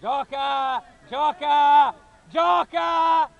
Gioca! Gioca! Gioca!